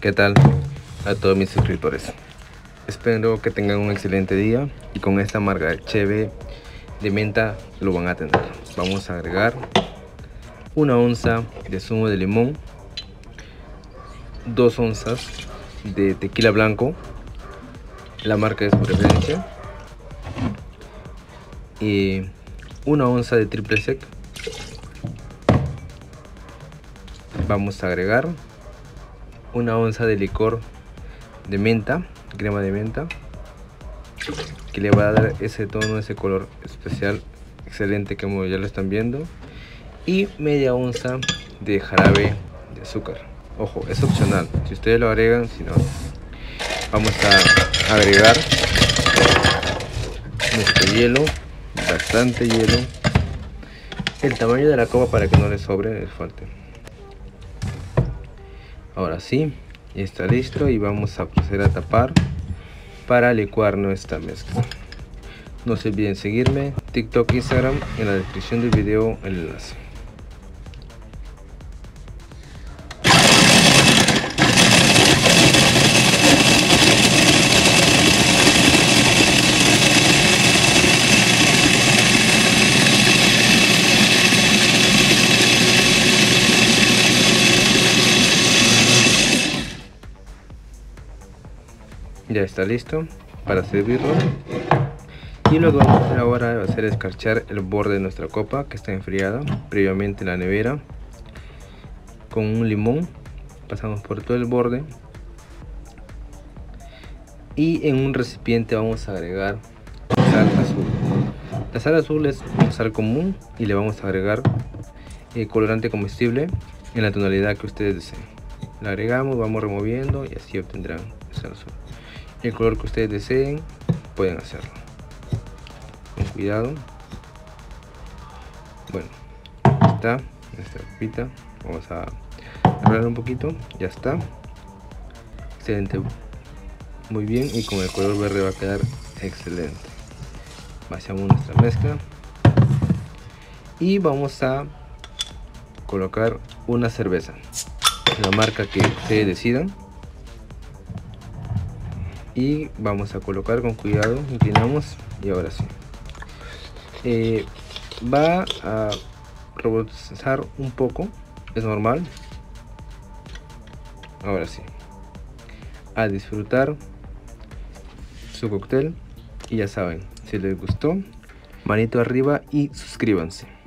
¿Qué tal a todos mis suscriptores? Espero que tengan un excelente día y con esta marca cheve de menta lo van a tener. Vamos a agregar una onza de zumo de limón, dos onzas de tequila blanco, la marca de su preferencia, y una onza de triple sec. Vamos a agregar una onza de licor de menta, crema de menta, que le va a dar ese tono, ese color especial, excelente como ya lo están viendo, y media onza de jarabe de azúcar. Ojo, es opcional, si ustedes lo agregan, si no, vamos a agregar nuestro hielo, bastante hielo, el tamaño de la copa para que no le sobre, le falte ahora sí está listo y vamos a proceder a tapar para licuar nuestra mezcla. No se olviden seguirme tiktok instagram en la descripción del video el enlace ya está listo para servirlo. Y lo que vamos a hacer ahora va a ser escarchar el borde de nuestra copa que está enfriada previamente en la nevera con un limón. Pasamos por todo el borde. Y en un recipiente vamos a agregar sal azul. La sal azul es sal común y le vamos a agregar el colorante comestible en la tonalidad que ustedes deseen la agregamos vamos removiendo y así obtendrán el color que ustedes deseen pueden hacerlo. Con cuidado. Bueno está nuestra copita vamos a arreglar un poquito. Ya está. Excelente. Muy bien y con el color verde va a quedar excelente. Vaciamos nuestra mezcla. Y vamos a colocar una cerveza la marca que ustedes decidan. Y vamos a colocar con cuidado inclinamos y ahora sí. Eh, va a rebosar un poco es normal. Ahora sí. A disfrutar su cóctel y ya saben si les gustó manito arriba y suscríbanse